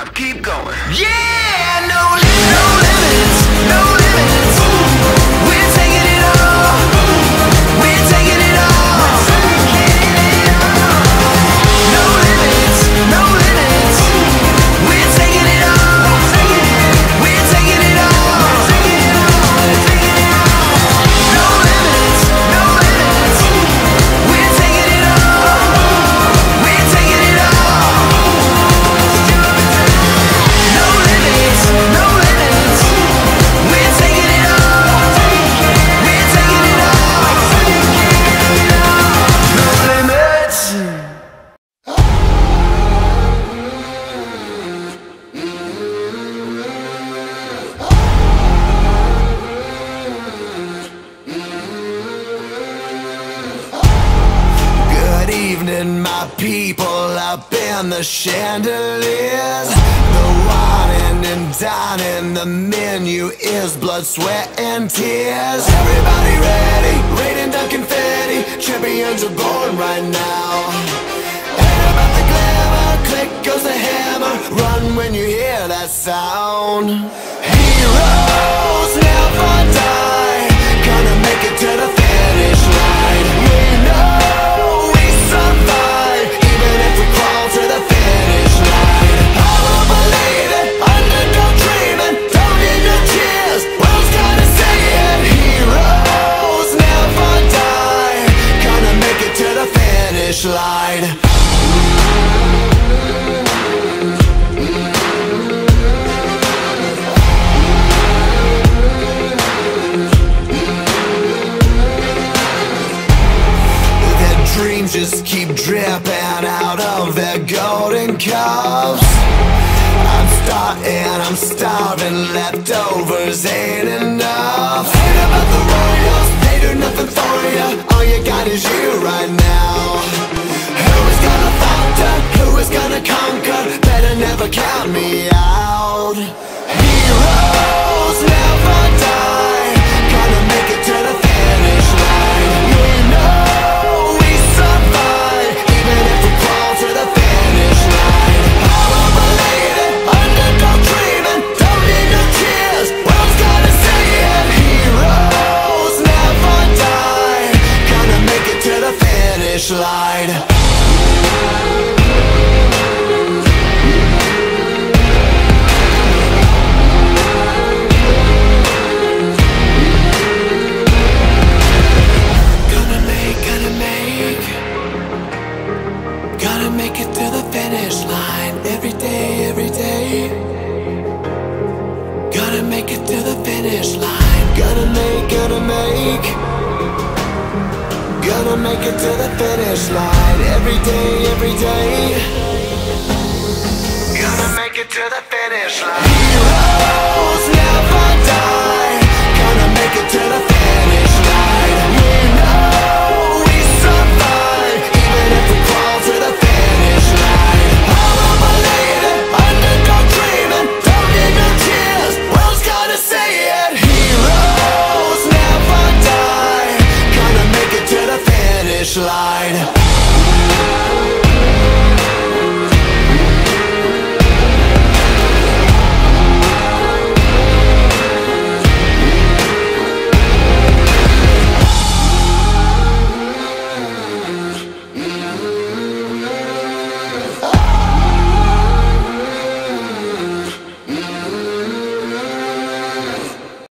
stop, keep going. Yeah, no, no limits, no limits. People up in the chandeliers. The wine and dining, the menu is blood, sweat and tears. Everybody ready, raining down confetti Champions are born right now. Ain't about the glamour, click goes the hammer. Run when you hear that sound golden cups. I'm starting, I'm starving, leftovers ain't enough. Ain't about the royals, they do nothing for you. All you got is you right now. Who is gonna falter? Who is gonna conquer? Better never count me out. To make, gotta make, gotta make it through the finish line. Every day, every day, gotta make it through the finish line to the finish line. Every day, every day. Gonna make it to the finish line. Heroes never die. Gonna make it to